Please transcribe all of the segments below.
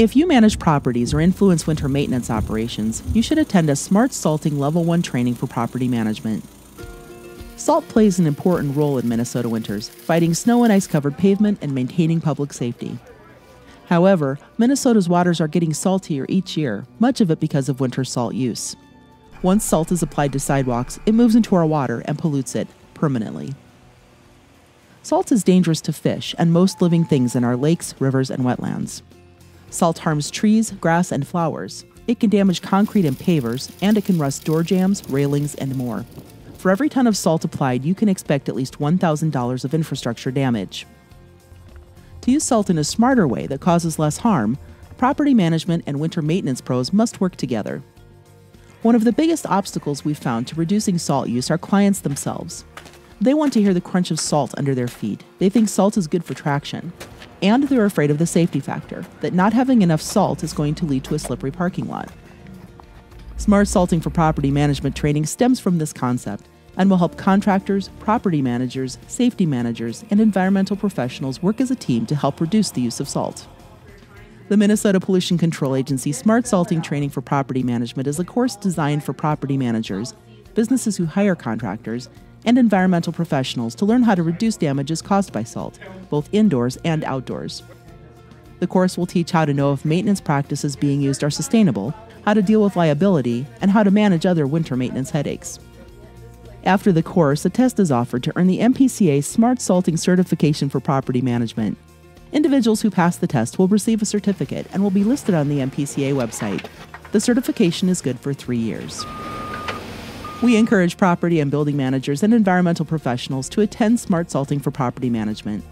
If you manage properties or influence winter maintenance operations, you should attend a Smart Salting Level 1 training for property management. Salt plays an important role in Minnesota winters, fighting snow and ice covered pavement and maintaining public safety. However, Minnesota's waters are getting saltier each year, much of it because of winter salt use. Once salt is applied to sidewalks, it moves into our water and pollutes it permanently. Salt is dangerous to fish and most living things in our lakes, rivers, and wetlands. Salt harms trees, grass, and flowers. It can damage concrete and pavers, and it can rust door jambs, railings, and more. For every ton of salt applied, you can expect at least $1,000 of infrastructure damage. To use salt in a smarter way that causes less harm, property management and winter maintenance pros must work together. One of the biggest obstacles we've found to reducing salt use are clients themselves. They want to hear the crunch of salt under their feet. They think salt is good for traction and they're afraid of the safety factor that not having enough salt is going to lead to a slippery parking lot. Smart salting for property management training stems from this concept and will help contractors, property managers, safety managers, and environmental professionals work as a team to help reduce the use of salt. The Minnesota Pollution Control Agency Smart Salting Training for Property Management is a course designed for property managers, businesses who hire contractors, and environmental professionals to learn how to reduce damages caused by salt, both indoors and outdoors. The course will teach how to know if maintenance practices being used are sustainable, how to deal with liability, and how to manage other winter maintenance headaches. After the course, a test is offered to earn the MPCA Smart Salting Certification for Property Management. Individuals who pass the test will receive a certificate and will be listed on the MPCA website. The certification is good for three years. We encourage property and building managers and environmental professionals to attend Smart Salting for Property Management.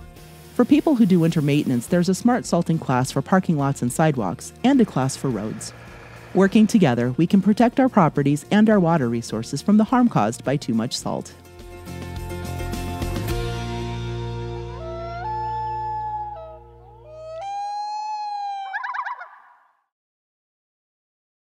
For people who do winter maintenance, there's a Smart Salting class for parking lots and sidewalks, and a class for roads. Working together, we can protect our properties and our water resources from the harm caused by too much salt.